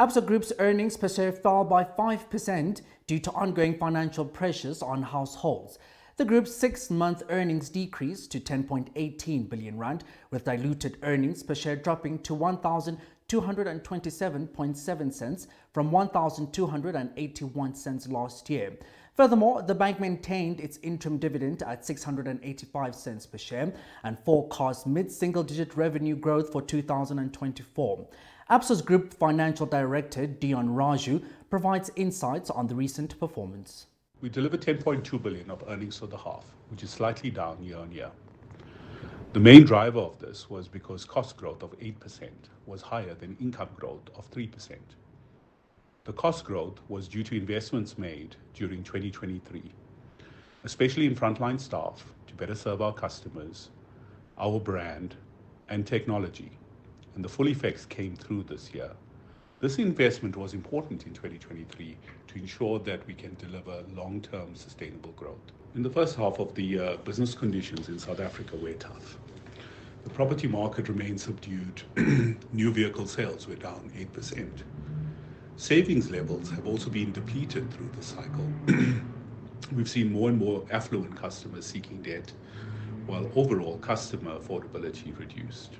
Absa Group's earnings per share fell by 5% due to ongoing financial pressures on households. The group's six-month earnings decreased to 10.18 billion rand, with diluted earnings per share dropping to 1,227.7 cents from 1,281 cents last year. Furthermore, the bank maintained its interim dividend at 685 cents per share and forecast mid-single-digit revenue growth for 2024. Absa's Group Financial Director, Deon Raju, provides insights on the recent performance. We delivered 10.2 billion of earnings for the half, which is slightly down year on year. The main driver of this was because cost growth of 8% was higher than income growth of 3%. The cost growth was due to investments made during 2023, especially in frontline staff to better serve our customers, our brand, and technology, and the full effects came through this year. This investment was important in 2023 to ensure that we can deliver long-term sustainable growth. In the first half of the year, business conditions in South Africa were tough. The property market remained subdued. New vehicle sales were down 8%. Savings levels have also been depleted through the cycle. We've seen more and more affluent customers seeking debt, while overall customer affordability reduced.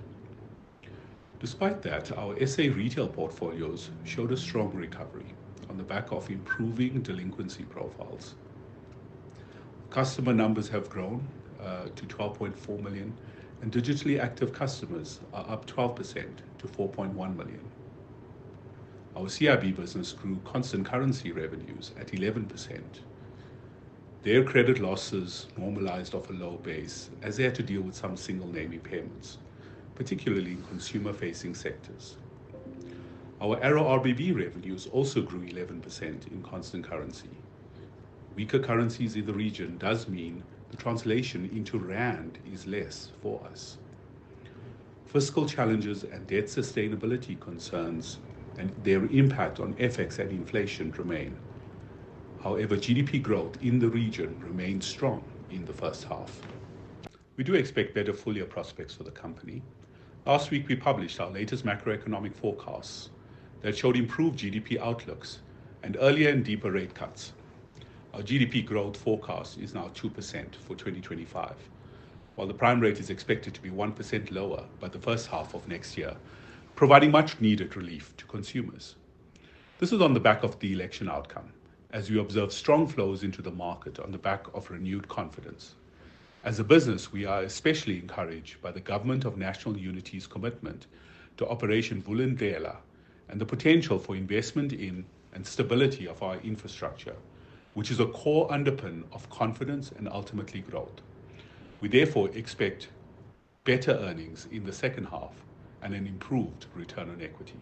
Despite that, our SA retail portfolios showed a strong recovery on the back of improving delinquency profiles. Customer numbers have grown uh, to 12.4 million, and digitally active customers are up 12% to 4.1 million. Our CIB business grew constant currency revenues at 11%. Their credit losses normalized off a low base as they had to deal with some single-name impairments, particularly in consumer-facing sectors. Our ARO RBB revenues also grew 11% in constant currency. Weaker currencies in the region does mean the translation into rand is less for us. Fiscal challenges and debt sustainability concerns and their impact on FX and inflation remain. However, GDP growth in the region remains strong in the first half. We do expect better full-year prospects for the company. Last week, we published our latest macroeconomic forecasts that showed improved GDP outlooks and earlier and deeper rate cuts. Our GDP growth forecast is now 2% for 2025, while the prime rate is expected to be 1% lower by the first half of next year, providing much-needed relief to consumers. This is on the back of the election outcome, as we observe strong flows into the market on the back of renewed confidence. As a business, we are especially encouraged by the Government of National Unity's commitment to Operation Vulindlela and the potential for investment in and stability of our infrastructure, which is a core underpin of confidence and ultimately growth. We therefore expect better earnings in the second half and an improved return on equity.